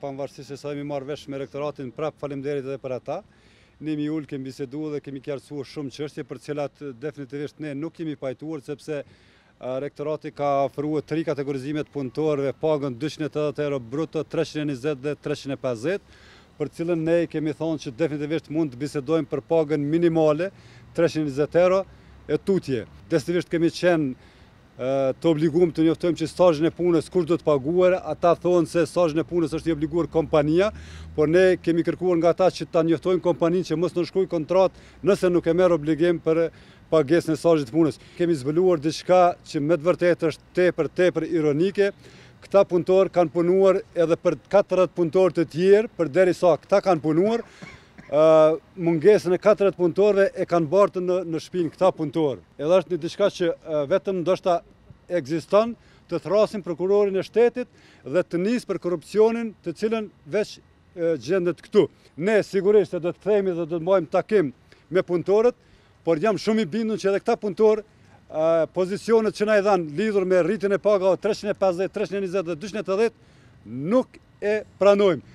Pavarësisht se sa jemi marrë vesh me rektoratin, prapë falemderit edhe për ata. Ne jemi ulë, kemi bisedu dhe kemi qartësua shumë çështje për të cilat definitivisht ne nuk jemi pajtuar, sepse rektorati ka ofrue tri kategorizime të punëtorëve, pagën 280 euro bruto, 320 dhe 350, për të cilën ne kemi thonë që definitivisht mund të bisedojmë për pagën minimale, 320 euro, e tutje. Definitivisht kemi qenë Të obligum të njoftojmë që stazhin e punës kush do ta paguajë, ata thonë se stazhin e punës është i obliguar kompania, por ne kemi kërkuar nga ata që ta njoftojmë kompaninë që mos nënshkruajë kontratë nëse nuk e merr obligim për pagesën e stazhit të punës. Kemi zbuluar diçka që me të vërtetë është tepër, tepër ironike. Këta punëtorë kanë punuar edhe për 40 punëtorë të tjerë, përderisa këta kanë punuar, mungesën e katërdhetë punëtorëve e kanë bartë në shpinë këta punëtorë. Edhe është një diçka që vetëm ndoshta ekziston të thrrasim prokurorin e shtetit dhe të nisë për korrupsionin të cilën veç gjendet këtu. Ne sigurisht që do të kthehemi dhe do të mbajmë takim me punëtorët, por jam shumë i bindun që edhe këta punëtorë pozicionet që na i dhanë lidhur me rritjen e pagave 350, 320 dhe 280 nuk e pranojmë.